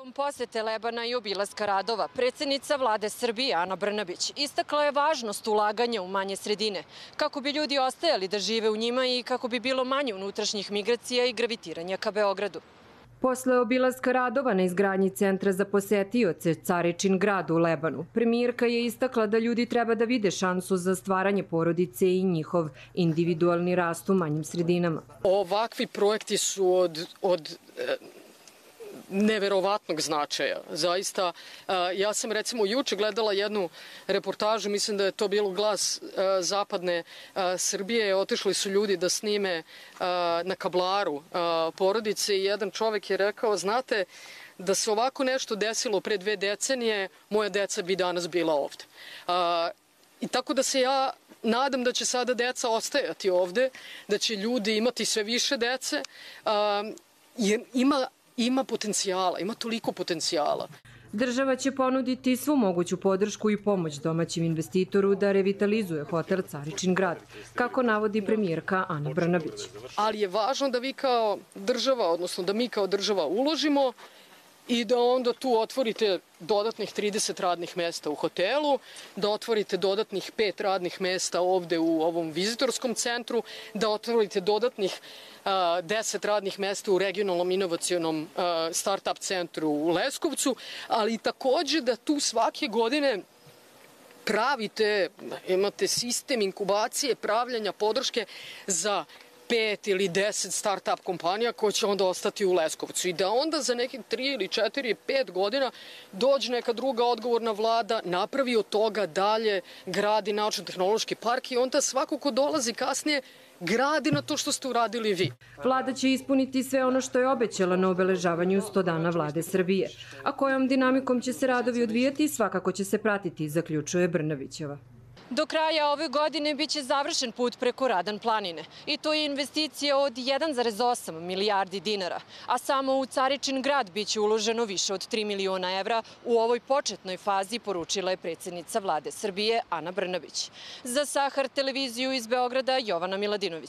Tokom posete Lebana i obilaska radova, predsednica vlade Srbije Ana Brnabić istakla je važnost ulaganja u manje sredine, kako bi ljudi ostajali da žive u njima i kako bi bilo manje unutrašnjih migracija i gravitiranja ka Beogradu. Posle obilaska radova na izgradnji centra za posetioce Caričin grad u Lebanu, premijerka je istakla da ljudi treba da vide šansu za stvaranje porodice i njihov individualni rast u manjim sredinama. Ovakvi projekti su od, od neverovatnog značaja. Zaista, ja sam recimo juče gledala jednu reportažu, mislim da je to bilo glas zapadne Srbije, otišli su ljudi da snime na kablaru porodice i jedan čovek je rekao, znate, da se ovako nešto desilo pre dve decenije, moja deca bi danas bila ovde. I tako da se ja nadam da će sada deca ostajati ovde, da će ljudi imati sve više dece, jer ima ima potencijala, ima toliko potencijala. Država će ponuditi svu moguću podršku i pomoć domaćim investitoru da revitalizuje hotel Caričin grad, kako navodi premijerka Ana Brnabić. Ali je važno da vi kao država, odnosno da mi kao država uložimo i da onda tu otvorite dodatnih 30 radnih mesta u hotelu, da otvorite dodatnih 5 radnih mesta ovde u ovom vizitorskom centru, da otvorite dodatnih 10 radnih mesta u regionalnom inovacijonom start-up centru u Leskovcu, ali takođe da tu svake godine pravite, imate sistem inkubacije, pravljanja podrške za pet ili deset start-up kompanija koje će onda ostati u Leskovcu i da onda za nekih tri ili četiri, pet godina dođe neka druga odgovorna vlada, napravi od toga dalje, gradi naučno-tehnološki park i onda svako ko dolazi kasnije gradi na to što ste uradili vi. Vlada će ispuniti sve ono što je obećala na obeležavanju 100 dana vlade Srbije, a kojom dinamikom će se radovi odvijati svakako će se pratiti, zaključuje Brnavićeva. Do kraja ove godine biće završen put preko Radan planine i to je investicija od 1,8 milijardi dinara, a samo u Caričin grad biće uloženo više od 3 miliona evra u ovoj početnoj fazi, poručila je predsednica vlade Srbije Ana Brnabić. Za Sahar televiziju iz Beograda Jovana Miladinović.